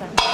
Gracias.